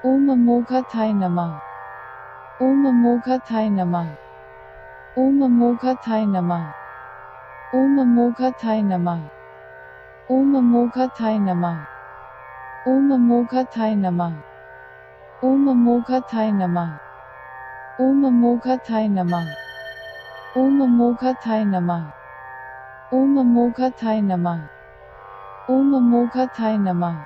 Om Mogathai Namah. Om Mogathai Namah. Om Mogathai Namah. Om Mogathai Namah. Om Mogathai Namah. Om Mogathai Namah. Om Mogathai Namah. Om Mogathai Namah. Om Mogathai Namah. Om Mogathai Namah. Om Mogathai Namah.